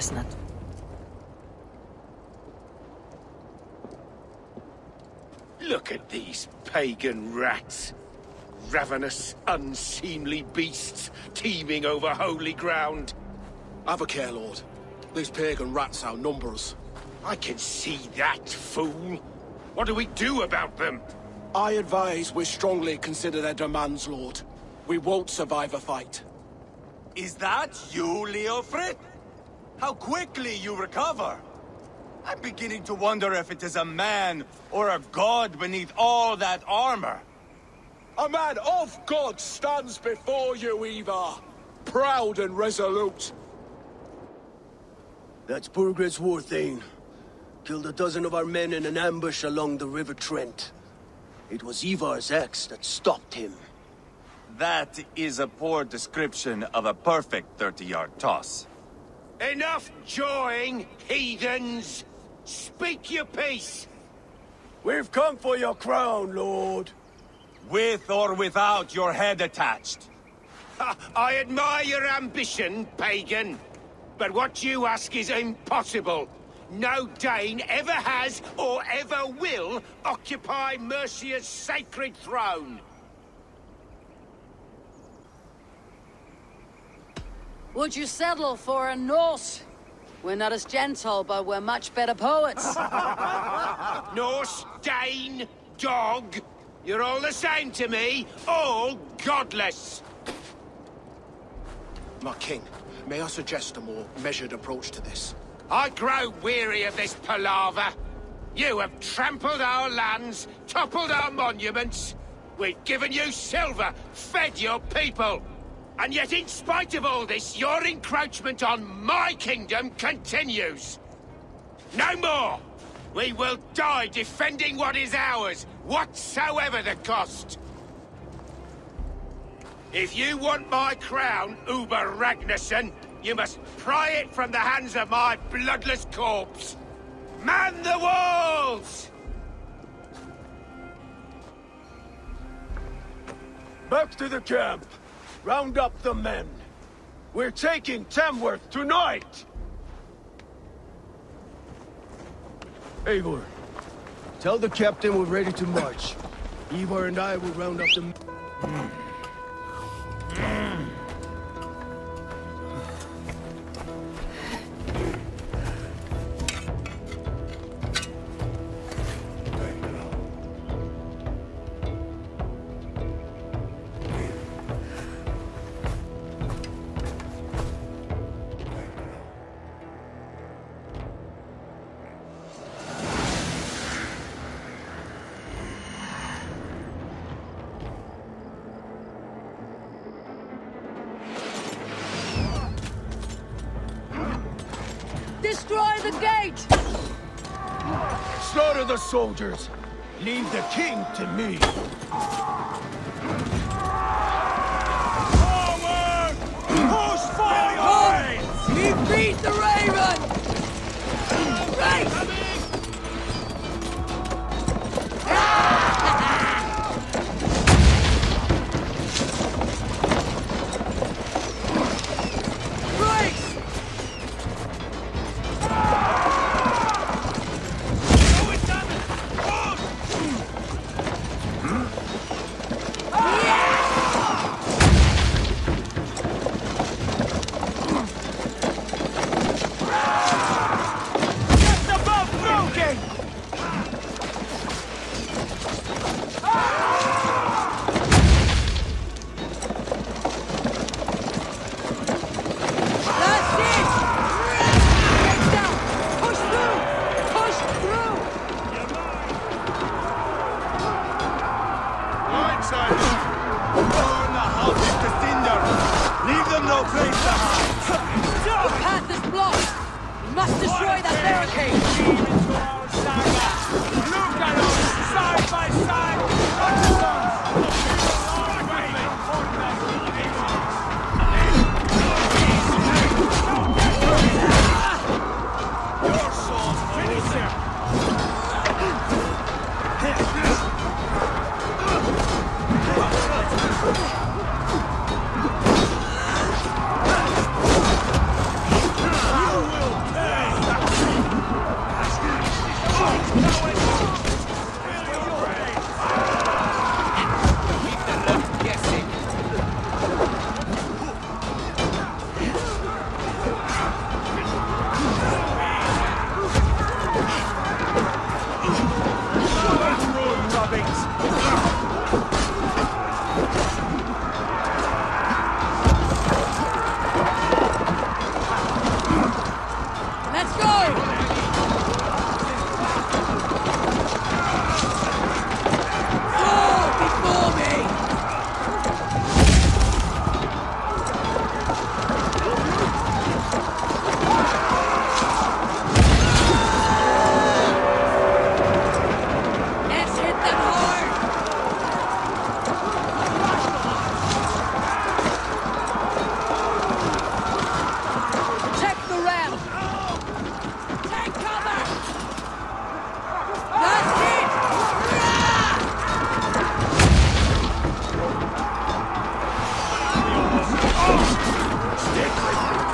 Chestnut. Look at these pagan rats. Ravenous, unseemly beasts teeming over holy ground. Have a care, Lord. These pagan rats outnumber us. I can see that, fool. What do we do about them? I advise we strongly consider their demands, Lord. We won't survive a fight. Is that you, Leofrith? How quickly you recover! I'm beginning to wonder if it is a man or a god beneath all that armor. A man of God stands before you, Ivar. Proud and resolute. That's Burgred's Warthane. Killed a dozen of our men in an ambush along the River Trent. It was Ivar's axe that stopped him. That is a poor description of a perfect 30-yard toss. Enough jawing, heathens! Speak your piece! We've come for your crown, Lord. With or without your head attached. I admire your ambition, pagan. But what you ask is impossible. No Dane ever has or ever will occupy Mercia's sacred throne. Would you settle for a Norse? We're not as gentle, but we're much better poets. Norse, Dane, dog. You're all the same to me. All godless. My king, may I suggest a more measured approach to this? I grow weary of this palaver. You have trampled our lands, toppled our monuments. We've given you silver, fed your people. And yet in spite of all this, your encroachment on my kingdom continues. No more! We will die defending what is ours, whatsoever the cost. If you want my crown, Ubba Ragnarsson, you must pry it from the hands of my bloodless corpse. Man the walls! Back to the camp. Round up the men. We're taking Tamworth tonight! Eivor, tell the captain we're ready to march. Ivar and I will round up the... Hmm. The soldiers! Leave the king to me! To hide! The path is blocked! We must destroy that barricade!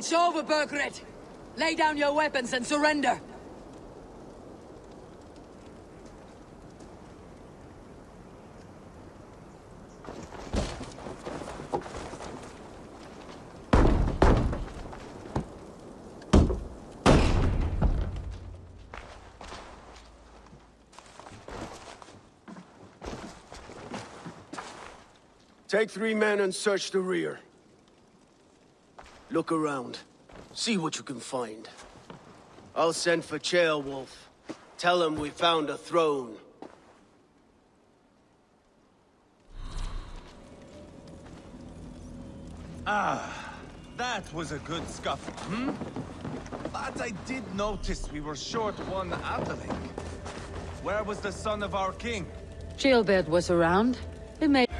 It's over, Burgred. Lay down your weapons and surrender. Take three men and search the rear. Look around. See what you can find. I'll send for Ceolwulf. Tell him we found a throne. Ah, that was a good scuffle, hmm? But I did notice we were short one Atheling. Where was the son of our king? Shieldbeard was around. He made